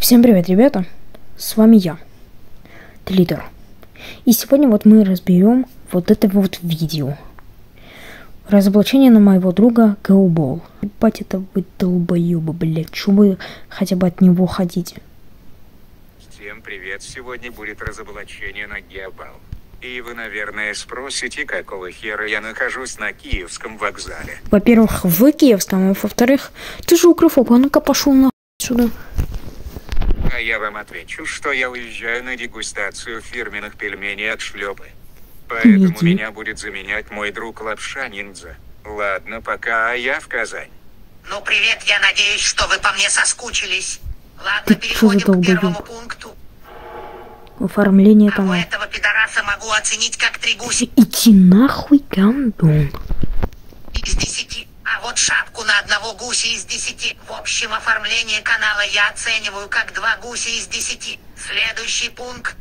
Всем привет, ребята! С вами я, Тлитер. И сегодня вот мы разберем вот это вот видео. Разоблачение на моего друга Гоубол. Ебать это вы долбоёбы, блядь. Чё вы хотя бы от него хотите? Всем привет, сегодня будет разоблачение на Геобал. И вы, наверное, спросите, какого хера я нахожусь на Киевском вокзале. Во-первых, в Киевском, а во-вторых, ты же укрофоб, а ну-ка пошел на сюда. А я вам отвечу, что я уезжаю на дегустацию фирменных пельменей от шлепы. Поэтому Иди. меня будет заменять мой друг Лапша Ниндзя. Ладно, пока, а я в Казань. Ну, привет, я надеюсь, что вы по мне соскучились. Ладно, Ты переходим к первому пункту. Оформление А у канала. этого пидораса могу оценить как три гуси Иди нахуй, гандон. из десяти. Вот шапку на одного гуся из десяти. В общем, оформление канала я оцениваю как два гуся из десяти. Следующий пункт.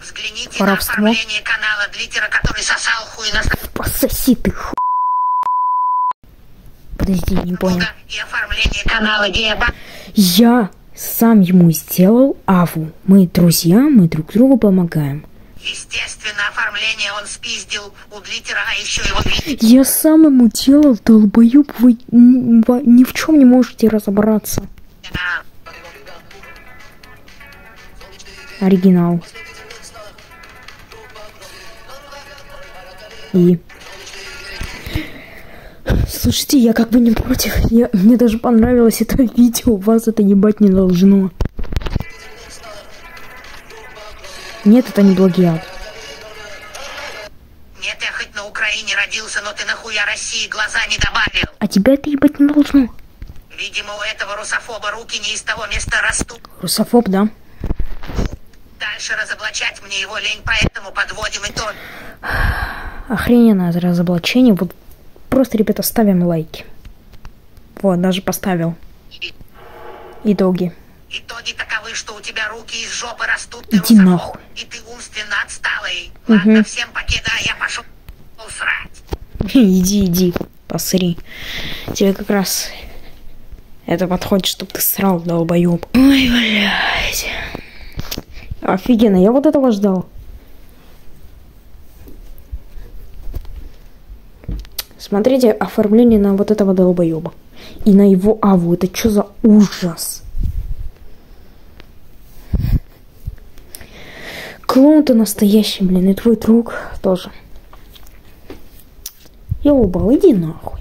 Взгляните Воровство. на оформление канала Длитера, который сосал хуй на Пососи ты ху... Подожди, не понял. и оформление канала Геба. Я сам ему сделал аву. Мы друзья, мы друг другу помогаем. Естественно, оформление он спиздил у Длитера, а еще его. Я сам ему делал, долбоёб, вы ни в чем не можете разобраться. Оригинал. И... Слушайте, я как бы не против. Я, мне даже понравилось это видео. Вас это ебать не должно. Нет, это не плагиат. Нет, я хоть на Украине родился, но ты нахуя России глаза не добавил. А тебя это ебать не должно. Видимо, у этого русофоба руки не из того места растут. Русофоб, да? Дальше разоблачать мне его лень, поэтому подводим итог. Охрененное разоблачение. Вот просто, ребята, ставим лайки. Вот, даже поставил. Итоги. Итоги что у тебя руки из жопы растут, ты Иди русофоб, нахуй. и ты умственно отсталый. Ладно, всем покида, я пошел срать. Иди, иди, посри. Тебе как раз это подходит, чтобы ты срал, долбоёб. Ой, блядь. Офигенно, я вот этого ждал. Смотрите оформление на вот этого долбоеба. И на его аву. Это что за ужас? Клоун ты настоящий, блин, и твой друг тоже. Ёбал, иди нахуй.